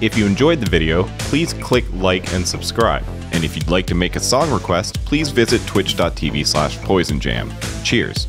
If you enjoyed the video, please click like and subscribe. And if you'd like to make a song request, please visit twitch.tv slash poizenjam. Cheers.